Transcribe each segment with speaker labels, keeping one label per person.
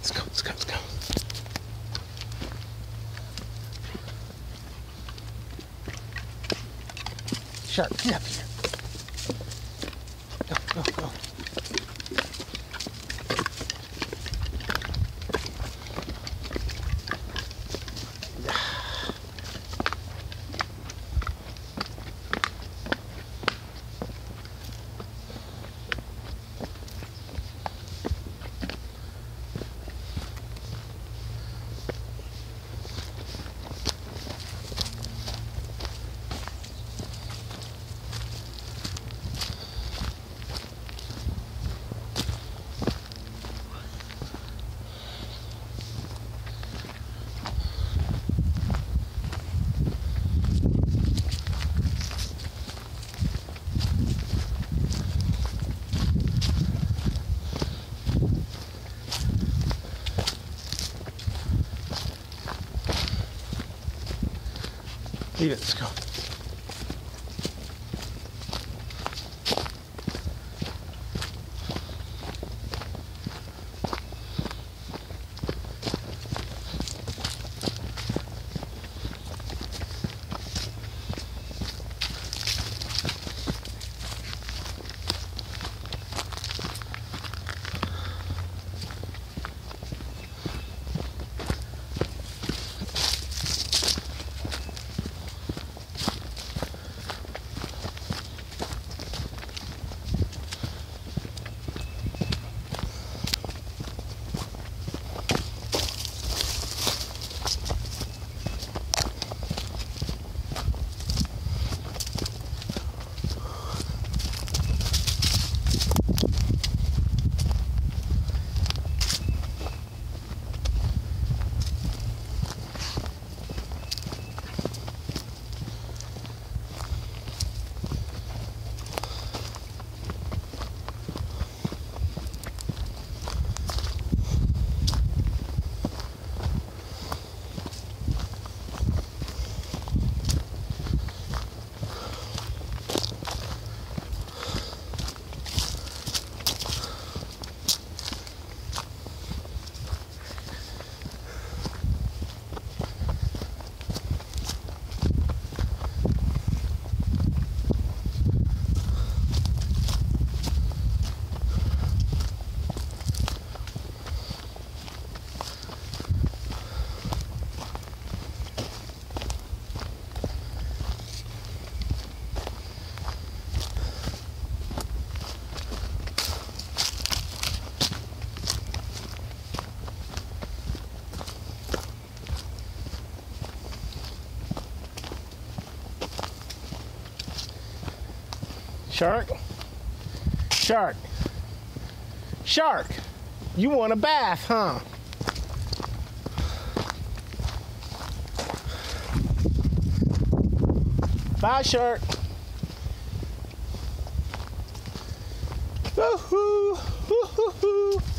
Speaker 1: Let's go, let's go, let's go. Searc, get up here. Go, go, go. Leave it, let's go. Searc? Searc. Searc. You want a bath, huh? Bye, Searc. Woohoo! Woohoo!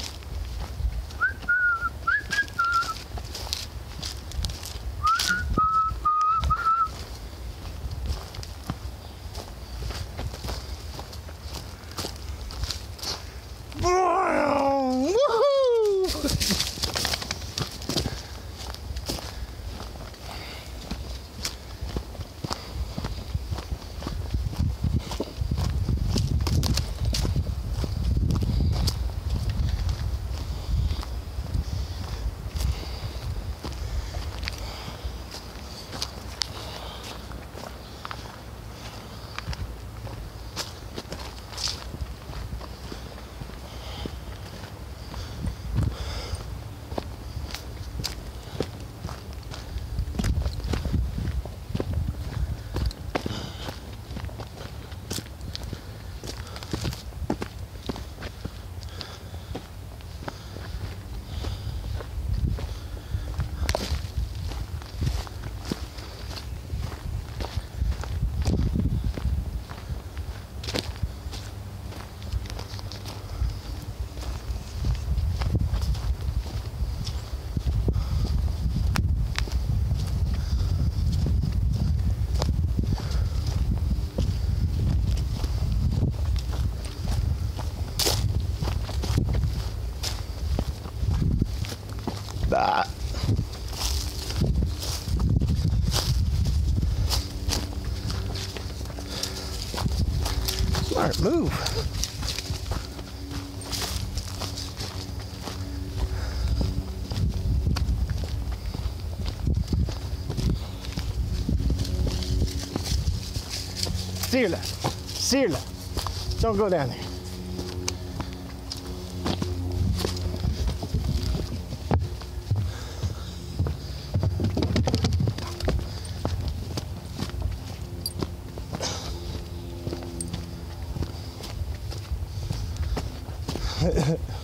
Speaker 1: Steer left. Don't go down there.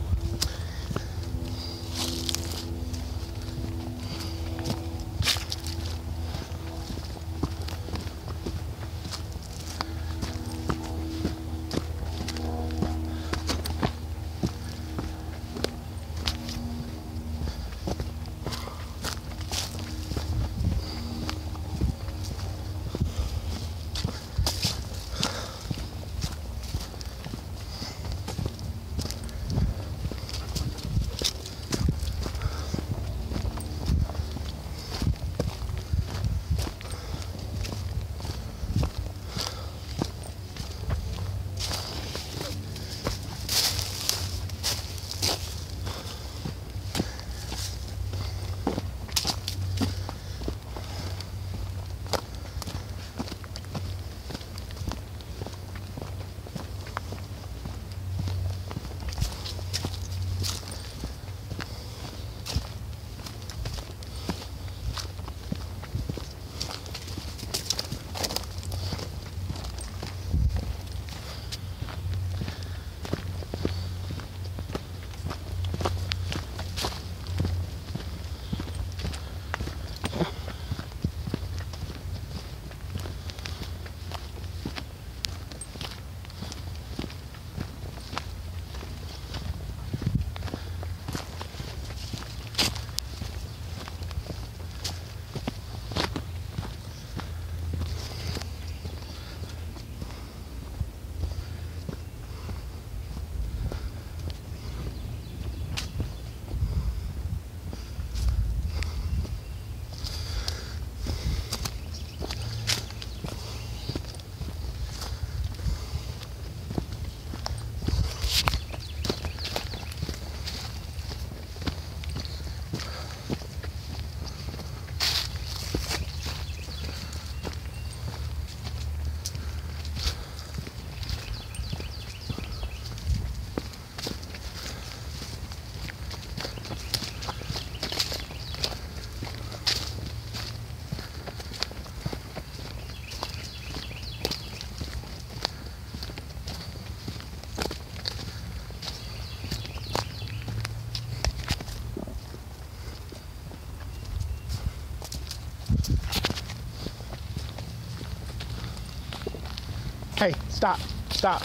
Speaker 1: stop, stop.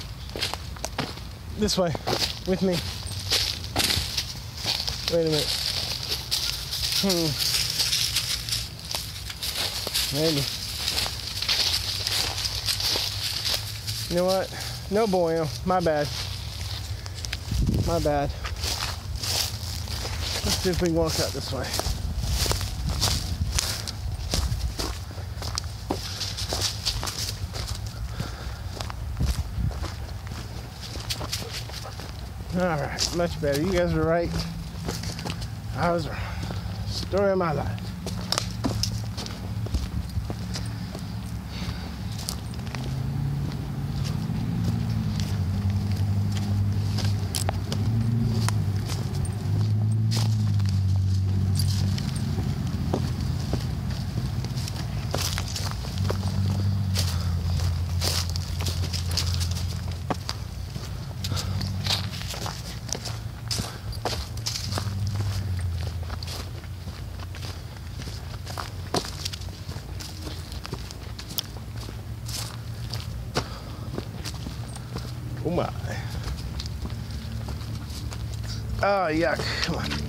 Speaker 1: This way, with me. Wait a minute. Hmm. Maybe. You know what? No bueno. My bad. My bad. Let's see if we can walk out this way. All right, much better. You guys were right. I was wrong. Story of my life. Oh my. Oh, yuck. Come on.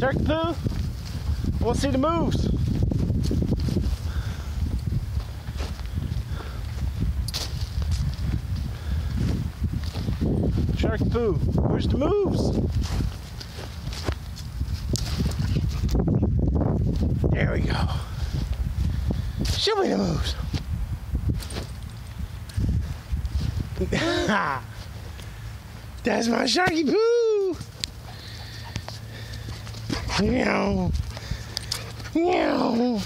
Speaker 1: Searc poo. I want see the moves. Searc poo. Where's the moves? There we go. Show me the moves. That's my sharky poo. Meow. Meow.